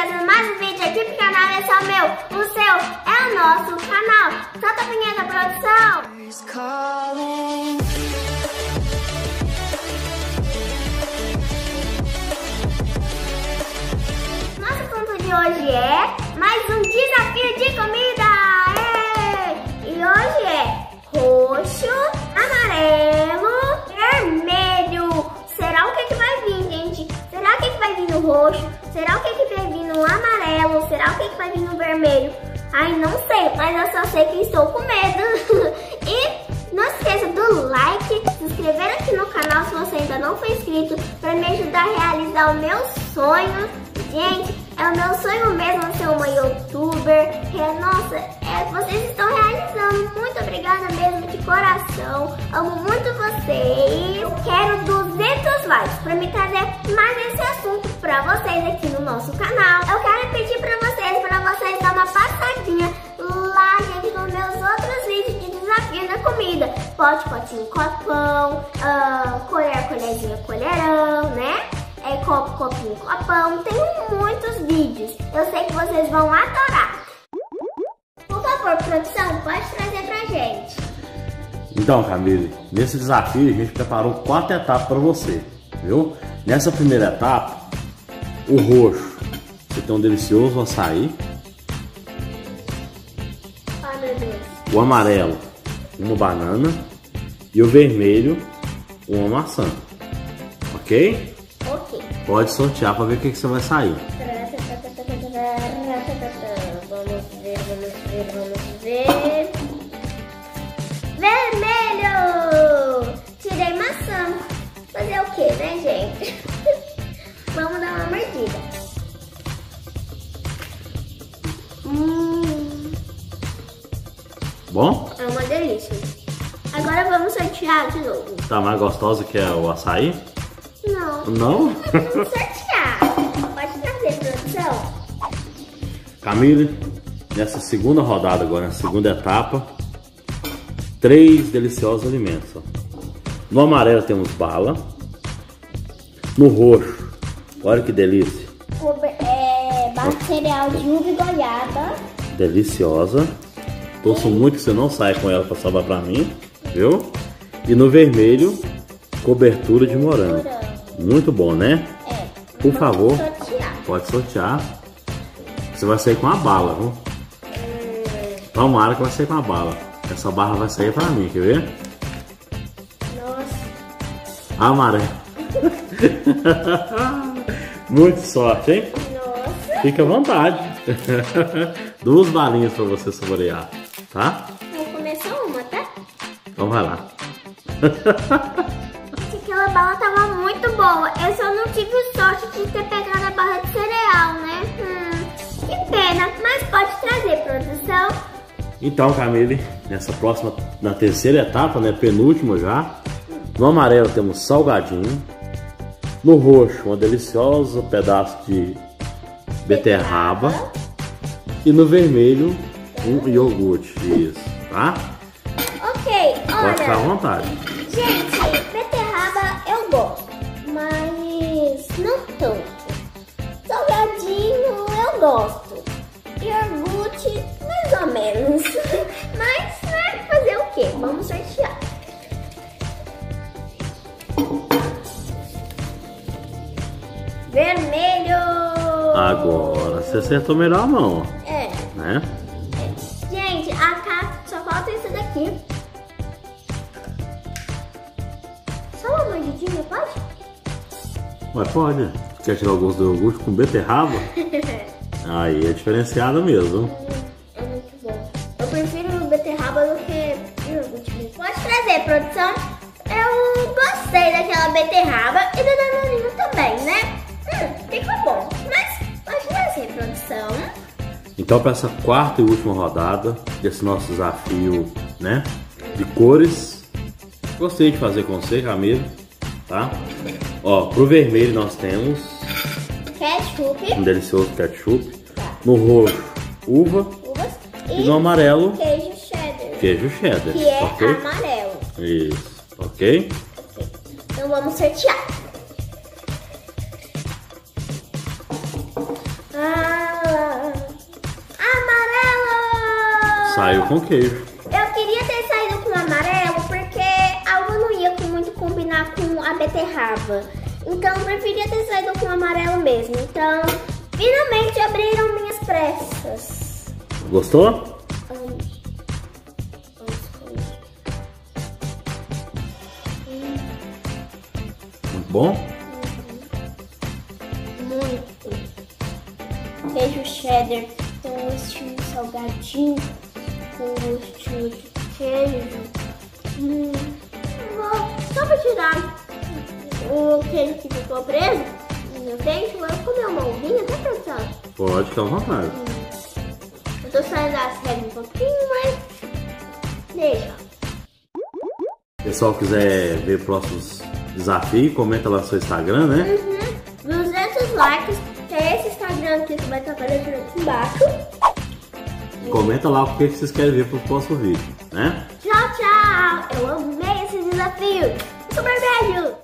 trazendo mais um vídeo aqui pro canal. Esse é o meu, o seu, é o nosso canal. Solta a vinheta, produção. Nosso assunto de hoje é mais um desafio de comida. Ai, não sei, mas eu só sei que estou com medo. e não esqueça do like, se inscrever aqui no canal se você ainda não foi inscrito, para me ajudar a realizar o meu sonho. Gente, é o meu sonho mesmo ser uma youtuber. É, nossa, é, vocês estão realizando. Muito obrigada mesmo de coração. Amo muito vocês. Eu quero 200 likes para me trazer mais esse assunto para vocês aqui no nosso canal. Eu quero comida. Pote, potinho, copão, uh, colher, colherzinha, colherão, né? É copo, copinho, copão. Tem muitos vídeos. Eu sei que vocês vão adorar. Por favor, produção, pode trazer pra gente. Então, Camille, nesse desafio a gente preparou quatro etapas para você, viu? Nessa primeira etapa, o roxo, você tem um delicioso açaí. Ai, meu Deus. O amarelo, uma banana. E o vermelho, uma maçã. Ok? Ok. Pode sortear para ver o que, que você vai sair. Vamos ver, vamos ver, vamos ver. Vermelho! Tirei maçã. Fazer o que, né, gente? vamos dar uma mordida. Hum, Bom? Agora vamos sortear de novo. Tá mais gostosa que é o açaí? Não. Não? Vamos sortear. Pode trazer, produção. Camille, nessa segunda rodada agora, na segunda etapa, três deliciosos alimentos. ó. No amarelo temos bala. No roxo, olha que delícia, É, base de cereal de uva e goiaba. deliciosa. Torço muito que você não saia com ela para salvar para mim, viu? E no vermelho, cobertura de morango. Muito bom, né? É. Por favor. Pode sortear. Você vai sair com a bala, viu? Tomara que vai sair com a bala. Essa barra vai sair pra mim, quer ver? Nossa, Amarelo. Muito sorte, hein? nossa. Fica à vontade. Duas balinhas pra você saborear, tá? Vou comer só uma, tá? Então vai lá. Aquela bala tava muito boa. Eu só não tive sorte de ter pegado a barra de cereal, né? Hum, que pena. Mas pode trazer, produção. Então, Camille, nessa próxima, na terceira etapa, né? Penúltima já. No amarelo temos salgadinho. No roxo, uma deliciosa pedaço de beterraba. E no vermelho, um iogurte. Isso, tá? Ok, Pode ficar à olha. vontade. Gente, beterraba eu gosto. Mas não tanto. Salgadinho eu gosto. Iogurte, mais ou menos. Mas, né, fazer o quê? Vamos sortear. Vermelho! Agora você acertou melhor a mão, ó, É, né? Daqui. Só uma mordidinha, pode? Mas pode. Quer tirar o gosto do iogurte com beterraba? Aí é diferenciado mesmo. É muito bom. Eu prefiro beterraba do que iogurte. Pode trazer, produção. Eu gostei daquela beterraba Então, para essa quarta e última rodada desse nosso desafio, né? De cores, gostei de fazer com você, Camilo, tá? Ó, pro vermelho nós temos Ketchup, um delicioso ketchup. No roxo, uva. uvas E e no amarelo, queijo cheddar, queijo cheddar. que é ok? amarelo. Isso, ok? Então vamos sortear. Saiu com queijo. Eu queria ter saído com amarelo porque algo não ia muito combinar com a beterraba. Então eu preferia ter saído com amarelo mesmo. Então, finalmente abriram minhas pressas. Gostou? Muito bom? Muito. Queijo cheddar tem um estilo salgadinho com de queijo. Hum. Vou só pra tirar o queijo que ficou preso no dente, vou comer uma uvinha, tá pensando? Pode ficar à vontade. Eu tô saindo da série um pouquinho, mas deixa. Pessoal quiser ver próximos desafios, comenta lá no seu Instagram, né? Uhum. 200 likes, que é esse Instagram aqui que vai estar aparecendo aqui embaixo. Comenta lá o que vocês querem ver pro próximo vídeo, né? Tchau, tchau! Eu amei esse desafio! Super beijo!